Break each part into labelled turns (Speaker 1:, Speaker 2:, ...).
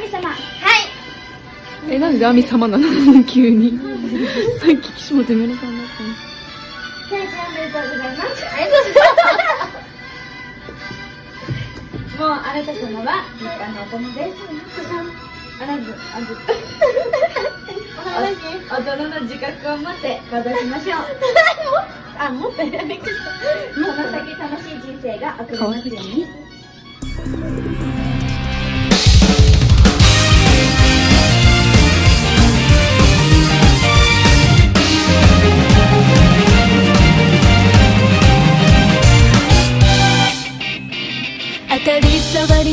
Speaker 1: 神様。はい。
Speaker 2: え、なんで神様なの？急に。さっき岸本メロさんだったの。
Speaker 1: 成長おめでとうございます。ありがとうございます。もうあなた様は立派な大人です。さんあらずあず大人の自覚を持って行動しましょうあ持ってこの先楽しい人生が送れますように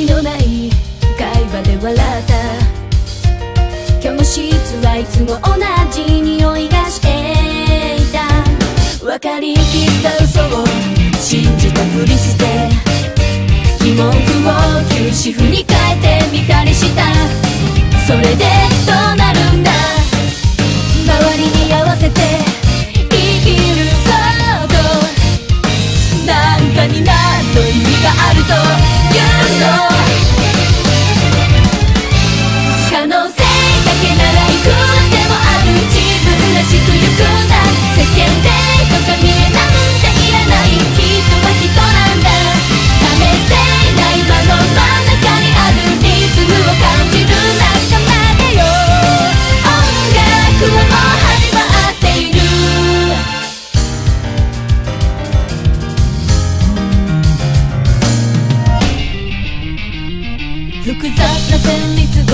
Speaker 3: のない会話で笑った。教室はいつも同じ匂いがしていた。分かりきった。嘘を信じた。ふりして疑問符を休止符に変えてみた。りした。それでどうな複雑な旋律が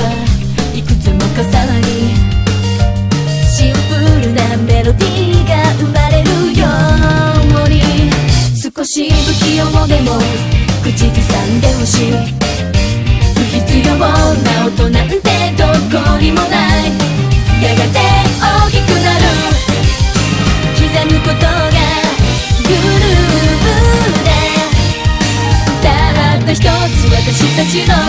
Speaker 3: いくつも重なりシンプルなメロディーが生まれるように少し不器用でも口ずさんでほしい不必要な音なんてどこにもないやがて大きくなる。刻むことがグルーヴでたった一つ私たちの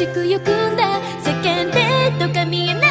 Speaker 3: しくゆくんだ。世間でとか見えない